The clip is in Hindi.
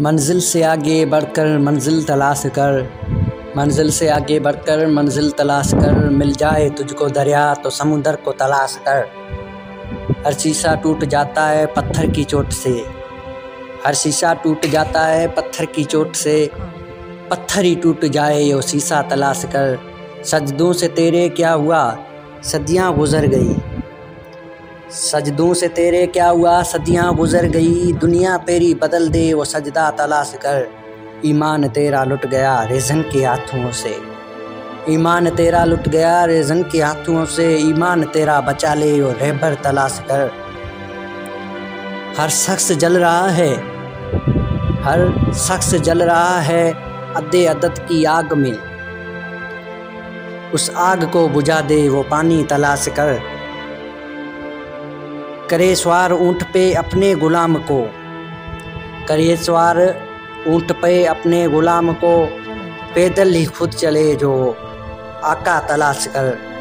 मंजिल से आगे बढ़कर मंजिल तलाश कर। मंजिल से आगे बढ़कर मंजिल तलाश कर। मिल जाए तुझको दरिया तो समुंदर को तलाश कर। हर शीशा टूट जाता है पत्थर की चोट से। हर शीशा टूट जाता है पत्थर की चोट से। पत्थर ही टूट जाए यो शीशा तलाश कर। सजदों से तेरे क्या हुआ? सदियाँ गुजर गई। सजदों से तेरे क्या हुआ? सदियाँ गुजर गई, दुनिया तेरी बदल दे, वो सजदा तलाश कर। ईमान तेरा लुट गया रेजन के हाथों से। ईमान तेरा लुट गया रेजन के हाथों से। ईमान तेरा बचा ले वो रहबर तलाश कर। हर शख्स जल रहा है। हर शख्स जल रहा है अदे अदद की आग में। उस आग को बुझा दे, वो पानी तलाश कर। करे स्वार ऊँट पे अपने गुलाम को। करे स्वार ऊँट पे अपने गुलाम को। पैदल ही खुद चले जो आका तलाश कर।